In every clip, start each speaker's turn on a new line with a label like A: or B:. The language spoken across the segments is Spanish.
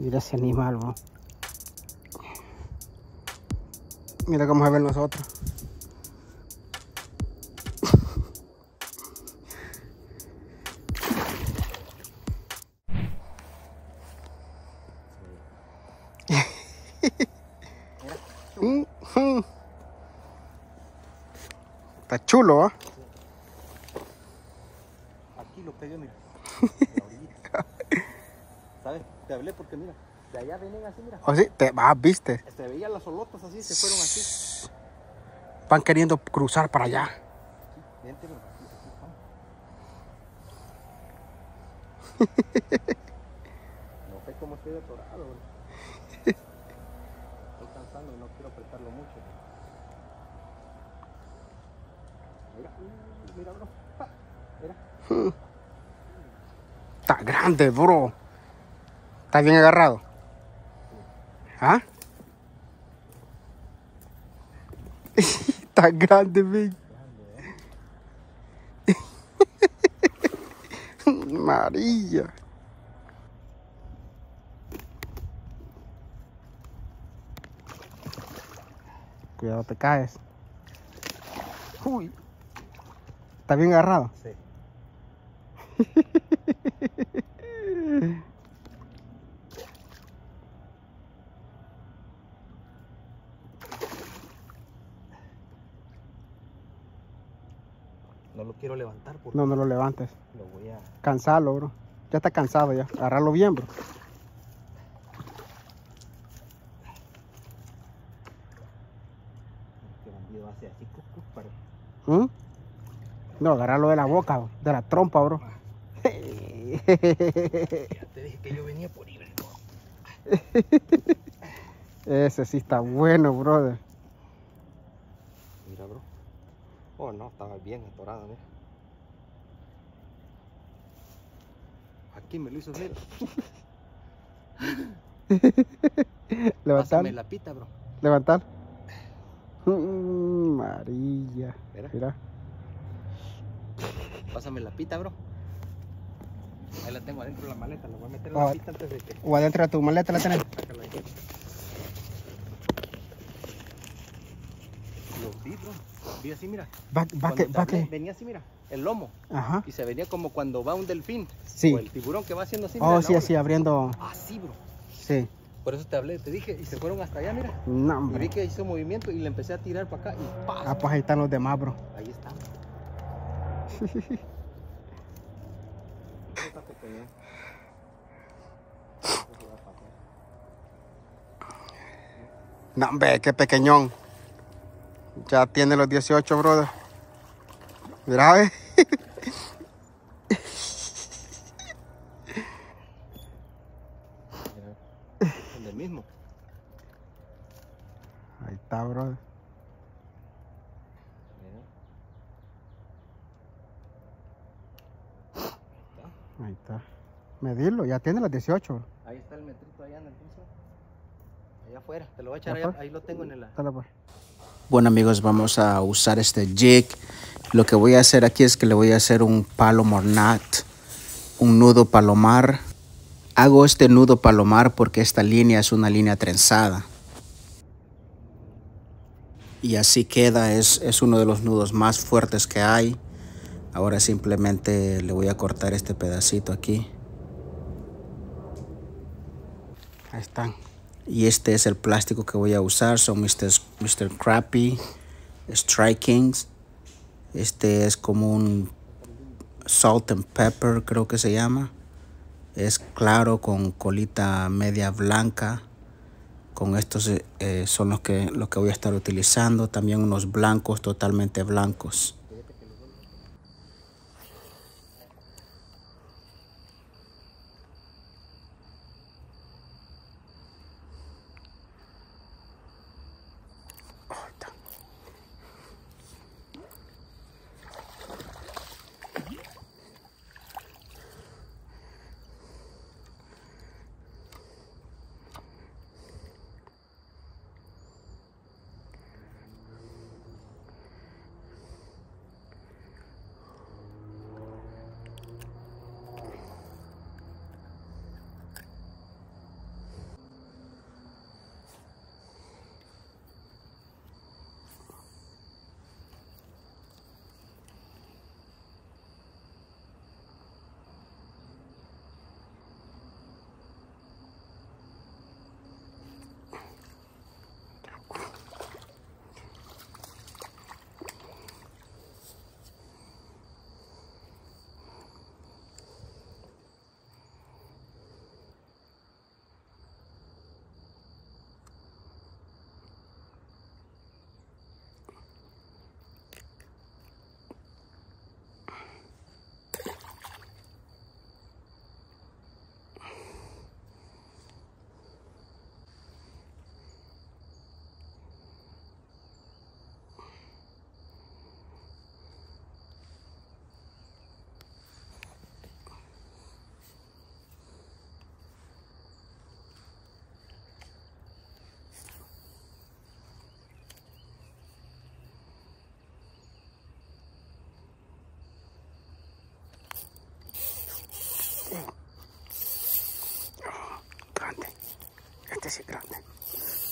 A: Mira ese animal, bro. Mira cómo se ven nosotros. Ujú. Está chulo.
B: Aquí lo pegué, mira. en la orillita. ¿Sabes? Te hablé porque mira, de allá vienen así, mira.
A: ¿O sí? Te, ah, viste.
B: Se veían las solotas así, se fueron así.
A: Van queriendo cruzar para allá.
B: Vente. No sé cómo estoy atorado, bro. Estoy cansando y no quiero apretarlo mucho. Mira, mira, bro. Mira.
A: Está grande, bro. Está bien agarrado. ¿Ah? Está grande, men. María. Cuidado, te caes. Uy. Está bien agarrado.
B: Sí. No lo quiero levantar porque
A: No, no lo levantes.
B: lo voy a...
A: Cansalo, bro. Ya está cansado ya. Agarrarlo bien, bro. ¿Mm? No, agarrarlo de la boca, bro. de la trompa, bro.
B: Ya te dije que yo venía por.
A: Ese sí está bueno, brother.
B: Mira, bro. Oh, no, estaba bien atorada, mira. Aquí me lo hizo mira.
A: Levantar,
B: Pásame la pita, bro.
A: levantar. Mm, María.
B: Mira.
A: Mira.
B: Pásame la pita, bro. Ahí la tengo adentro de la maleta. La voy a meter en la pita antes de que...
A: O adentro de tu maleta la tenés.
B: Sácala ahí. Lo vi, bro. Vi así, mira.
A: Va, va
B: Cuando
A: que,
B: te
A: va
B: hablé,
A: que.
B: Venía así, mira. El lomo.
A: Ajá.
B: Y se venía como cuando va un delfín.
A: Sí.
B: O el tiburón que va haciendo así.
A: Oh, sí, así abriendo.
B: Así, bro.
A: Sí.
B: Por eso te hablé, te dije. Y se fueron hasta allá, mira.
A: No,
B: Y vi que hizo movimiento y le empecé a tirar para acá y ¡paz!
A: Ah, pues ahí están los demás, bro.
B: Ahí está. Está pequeño. Eso va a pasar.
A: No, hombre, qué pequeñón. Ya tiene los 18, brother. Mira, ve.
B: Mira, Son del mismo.
A: Ahí está, brother.
B: Mira.
A: Ahí está. Medirlo, ya tiene los 18, bro.
B: Ahí está el metrito allá en el piso. Allá afuera. Te lo voy a echar
A: ¿Ya
B: allá. Ahí lo tengo en el.
A: Dale, pues.
C: Bueno amigos, vamos a usar este jig. Lo que voy a hacer aquí es que le voy a hacer un palo mornat, un nudo palomar. Hago este nudo palomar porque esta línea es una línea trenzada. Y así queda, es, es uno de los nudos más fuertes que hay. Ahora simplemente le voy a cortar este pedacito aquí.
A: Ahí están.
C: Y este es el plástico que voy a usar. Son Mr. Mr. Crappy Strikings. Este es como un salt and pepper, creo que se llama. Es claro con colita media blanca. Con estos eh, son los que, los que voy a estar utilizando. También unos blancos, totalmente blancos.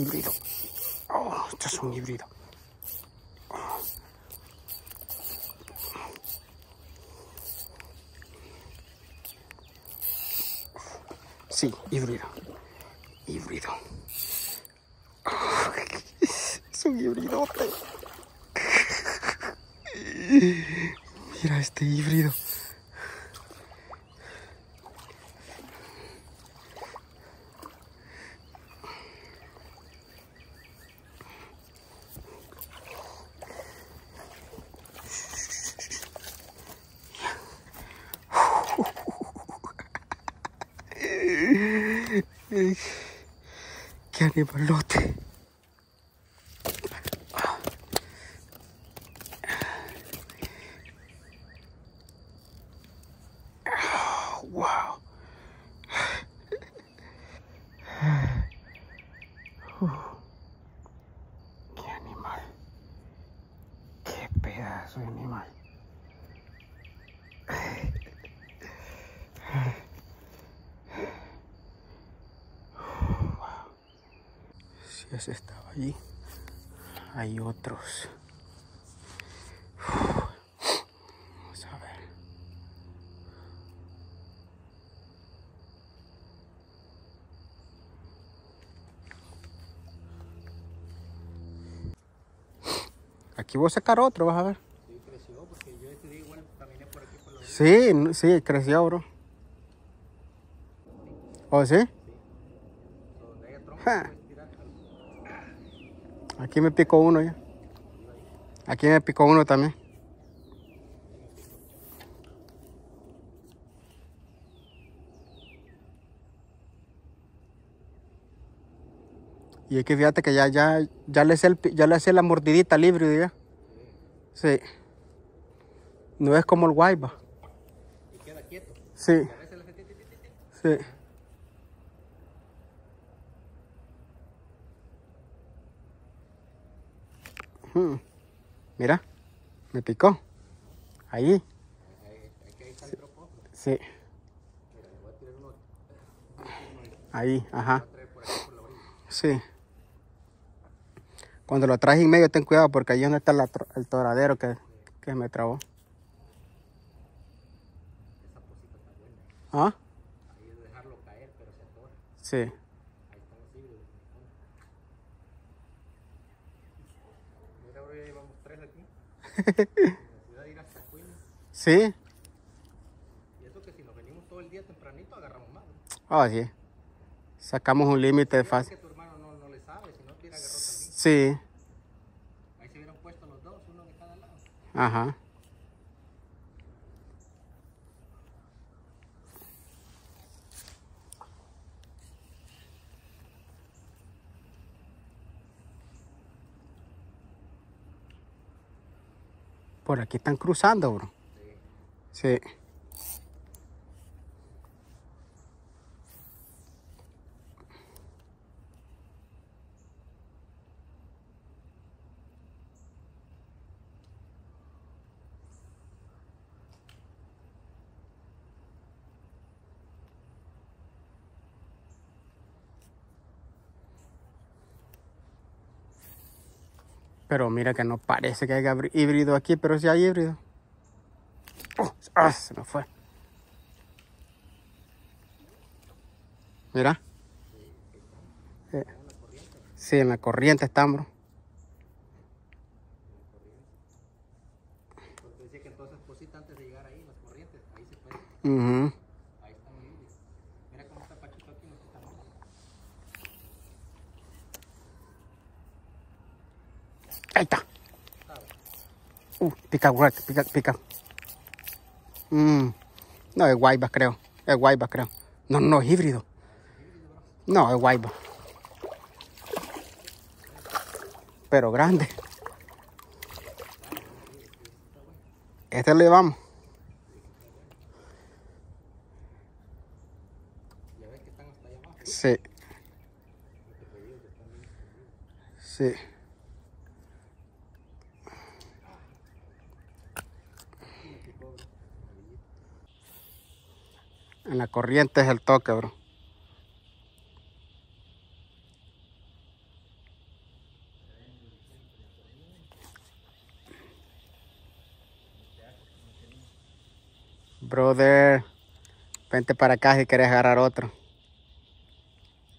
A: Híbrido. Oh, este es un híbrido. Sí, híbrido. Híbrido. Oh, es un híbridote. Mira este híbrido. Ey, ¡Qué ¡Wow! ¡Qué animal! ¡Qué pedazo de animal! Estaba allí, hay otros. Vamos a ver. Aquí voy a sacar otro, vas a ver.
B: Sí, creció porque yo ese día igual caminé por aquí por la.
A: Sí, sí, creció, bro. ¿Oh, sí?
B: Tronco,
A: Ja. Aquí me picó uno ya. Aquí me picó uno también. Y es que fíjate que ya, ya, ya le sé, el ya le sé la mordidita híbrido ya. Sí. No es como el guayba.
B: Y queda quieto.
A: Sí, sí. Hmm. Mira, me picó.
B: Tropo.
A: sí. Ahí, ajá. Sí. Cuando lo traes en medio, ten cuidado porque ahí es donde está la el toradero que, que me trabó. ¿Ah?
B: Ahí es de dejarlo caer, pero se atora.
A: Sí.
B: Ahí están los híbridos. Mira, bro, ya llevamos tres aquí. Necesidad de ir hasta Queen.
A: Sí.
B: Y eso que si nos venimos todo el día tempranito, agarramos más. ¿no?
A: Ah, sí. Sacamos un límite fácil.
B: que tu hermano no, no le sabe, si no agarrado también.
A: Sí.
B: Ahí se hubieran puesto los dos, uno de cada lado.
A: Ajá. Por aquí están cruzando, bro. Sí. Pero mira que no parece que haya híbri- híbrido aquí, pero sí hay híbrido. Oh, ah, se me fue. Mira. Eh, Sí, en la corriente estamos. bro.
B: Porque decía que entonces, cosita antes de llegar ahí, las corrientes, ahí se puede.
A: Ujú.
B: Ahí están los híbridos. Mira cómo está Pachito aquí, no está mal.
A: Ahí está. Uh, pica, pica, pica. Mm, No, es guayba, creo. Es guayba, creo. No, no, es híbrido. No, es guayba. Pero grande. Este le llevamos. Sí. Sí. En la corriente es el toque, bro. Brother, vente para acá si quieres agarrar otro.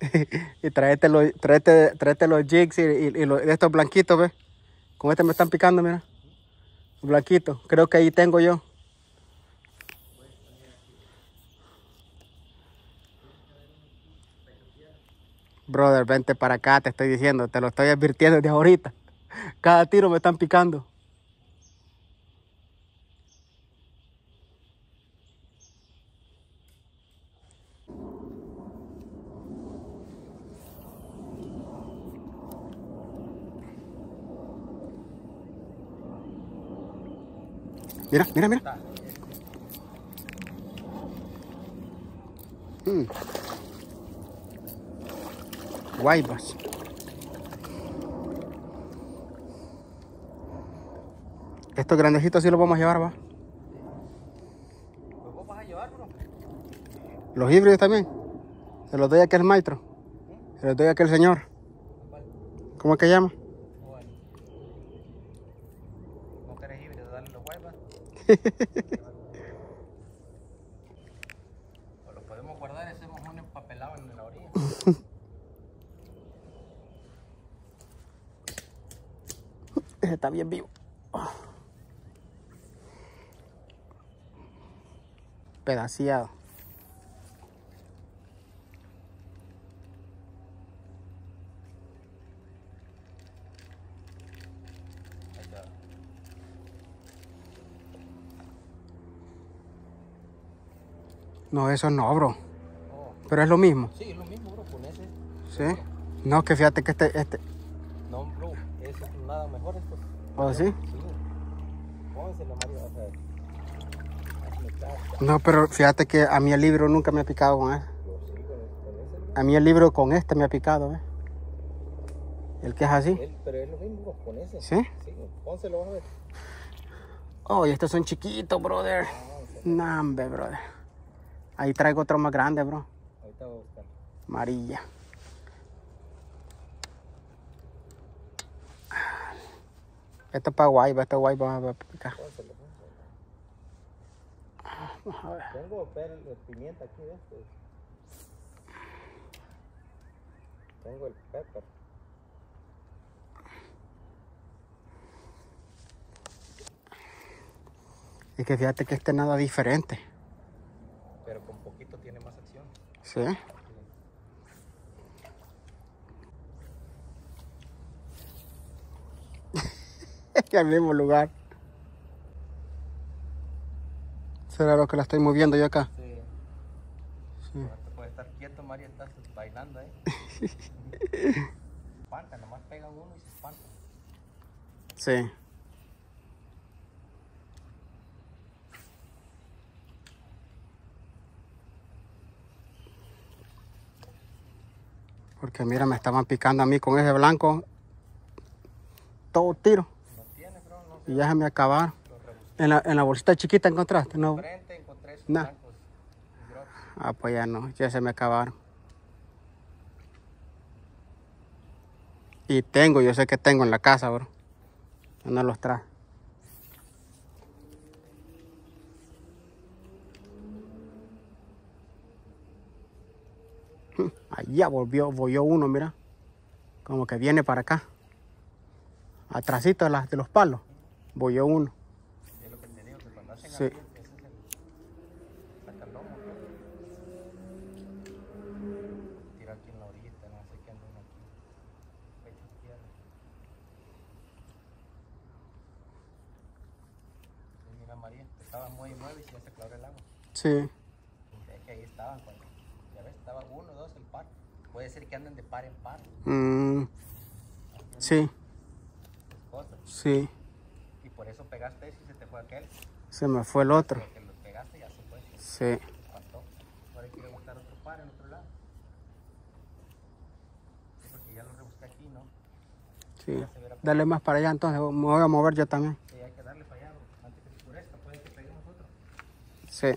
A: y tráete los, tráete, tráete los jigs y, y, estos blanquitos, ¿ves? Como este me están picando, mira. Blanquito, creo que ahí tengo yo. Brother, vente para acá, te estoy diciendo, te lo estoy advirtiendo desde ahorita. Cada tiro me están picando. Mira, mira, mira. Mm. Guaybas. Estos grandecitos sí los vamos a llevar, va.
B: ¿Los vamos a llevar, bro?
A: Los híbridos también. Se los doy a aquel maestro. Se los doy a aquel señor. ¿Cómo es que llama?
B: Bueno. ¿No querés híbrido? Dale los guaybas. o lo podemos guardar y hacemos un empapelado en la orilla.
A: Ese está bien vivo. Pedaciado. No, eso no, bro.
B: Oh,
A: Pero es lo mismo.
B: sí, es lo mismo, bro, con ese.
A: ¿Sí? No, que fíjate que este, este.
B: Es nada mejor esto.
A: ¿O sí?
B: Pónselo, Mario.
A: No, pero fíjate que a mí el libro nunca me ha picado con ese. A mí el libro con este me ha picado, ¿ves? El que es así.
B: Él, pero es lo mismo, con ese.
A: ¿Sí?
B: Sí, pónselo, vas a ver.
A: Oh, y estos son chiquitos, brother. No, hombre, brother. Ahí traigo otro más grande, bro.
B: Ahorita voy a buscar.
A: Amarilla. Esto es para guayba, esto es guayba va a picar. Vamos a ver.
B: Tengo pel- eh, pimienta aquí de este. Tengo el pepper.
A: Y que fíjate que este es nada diferente.
B: Pero con poquito tiene más acción.
A: ¿Sí? Y al mismo lugar. ¿Será lo que la estoy moviendo yo acá?
B: Sí.
A: Sí.
B: Puedes estar quieto, María, estás bailando ahí. espanta, nomás pega uno y se espanta.
A: Sí. Porque mira, me estaban picando a mí con ese blanco. Todo tiro.
B: No tiene, bro, no sé.
A: Y ya se me acabaron. En la, en la bolsita chiquita encontraste, ¿no?
B: Encontré esos
A: Nah.
B: blancos. drops.
A: Ah, pues ya no, ya se me acabaron. Y tengo, yo sé que tengo en la casa, bro. Yo no los traje. Hmm, Allá volvió, volvió uno, mira. Como que viene para acá. De, las- de los palos. Volvió uno.
B: Y es lo que te digo, que cuando hacen
A: Sí.
B: así, ese es el sacalomo. Tira aquí en la orillita, no sé qué andan aquí. Pecho izquierdo. Sí, mira María, estaba muy mueve y ya se aclaró el agua.
A: Sí.
B: Es que ahí estaban cuando, ya ves, estaba uno, dos, el par. Puede ser que anden de par en par,
A: Mm, sí, sí.
B: Por eso pegaste ese y se te fue aquel.
A: Se me fue el otro.
B: Porque lo pegaste ya se fue,
A: Sí.
B: espantó. Ahora hay que ir a buscar otro par en otro lado. Sí, porque ya lo rebusqué aquí, ¿no?
A: Sí. Dale más para allá entonces, me voy a mover yo también.
B: Sí, hay que darle para allá, antes que se oscurezca, puede que peguemos otro.
A: Sí.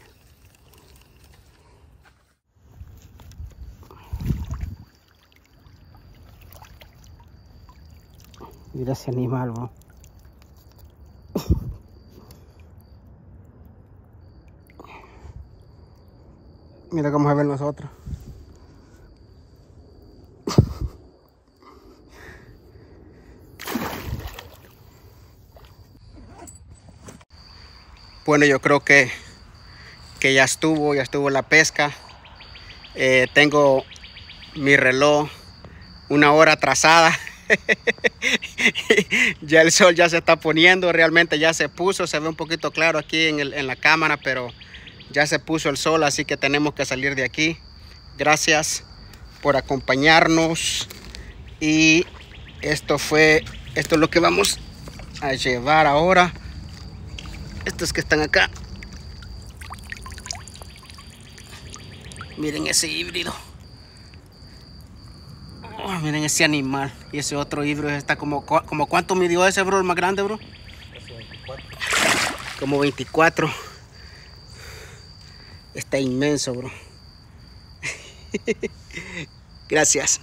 A: Mira ese animal, bro. Mira cómo se ven nosotros. Bueno, yo creo que, que ya estuvo, ya estuvo la pesca. Eh, tengo mi reloj una hora atrasada. ya el sol ya se está poniendo, realmente ya se puso, se ve un poquito claro aquí en, la cámara, pero ya se puso el sol, así que tenemos que salir de aquí. Gracias por acompañarnos y esto fue, esto es lo que vamos a llevar ahora. Estos que están acá. Miren ese híbrido. Oh, miren ese animal. Y ese otro híbrido está como, como ¿cuánto midió ese, bro? El más grande, bro. Como 24. Está inmenso, bro. Gracias.